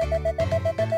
うん。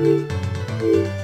Música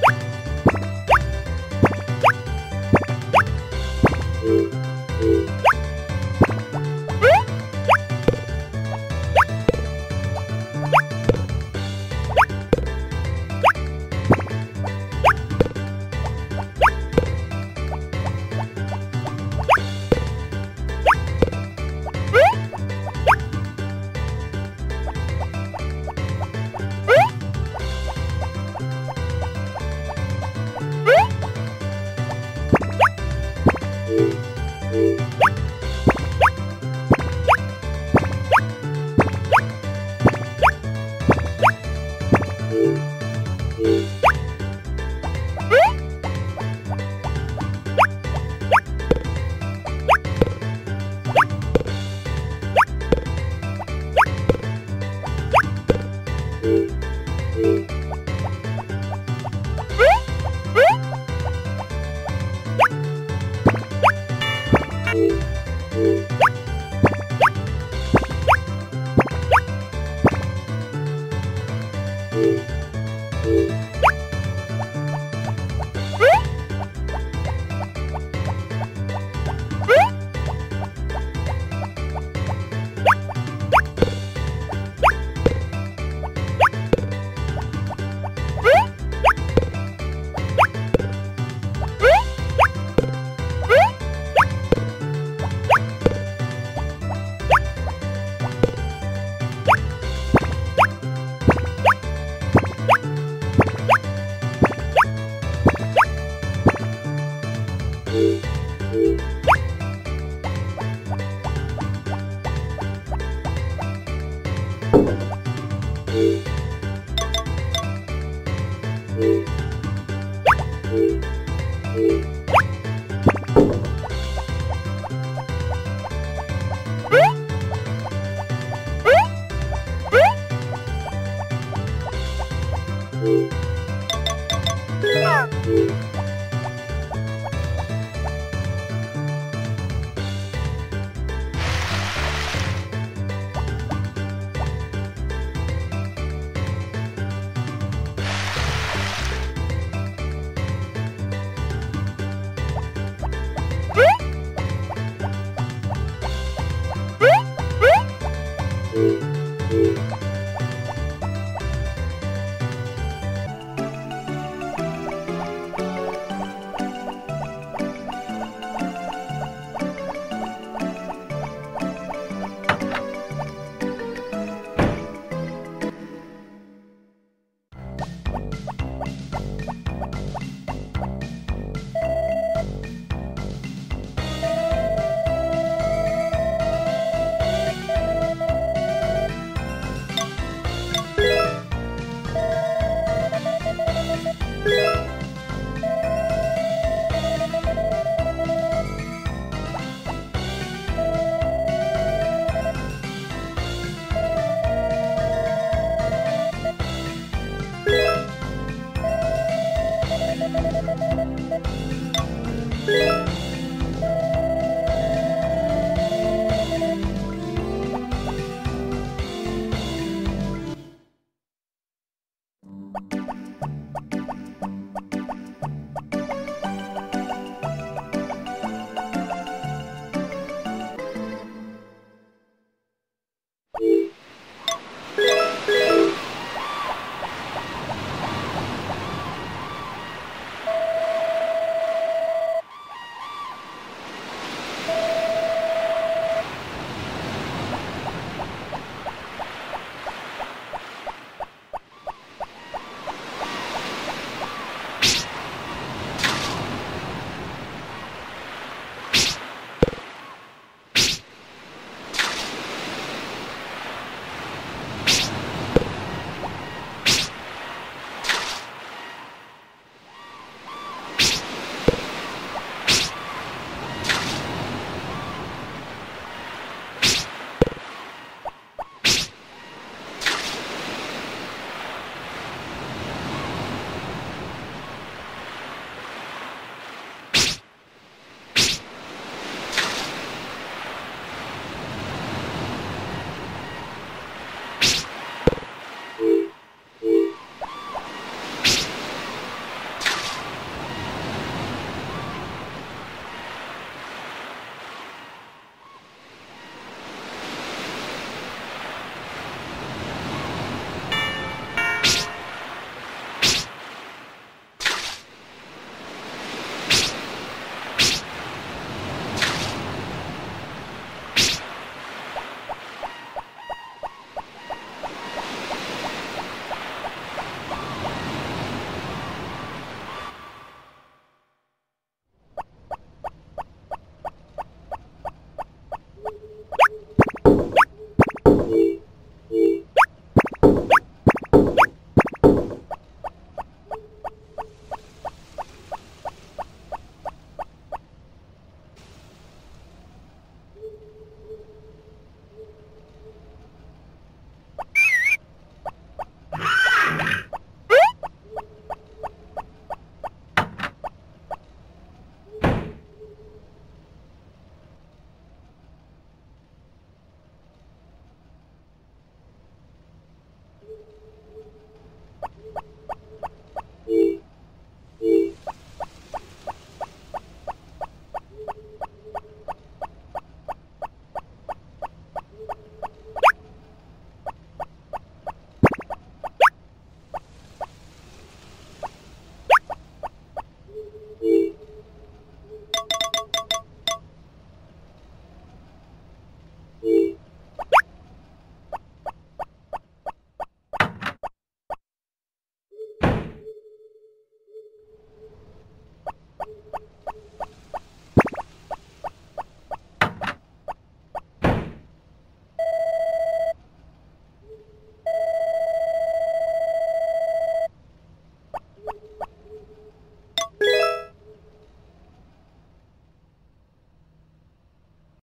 you Música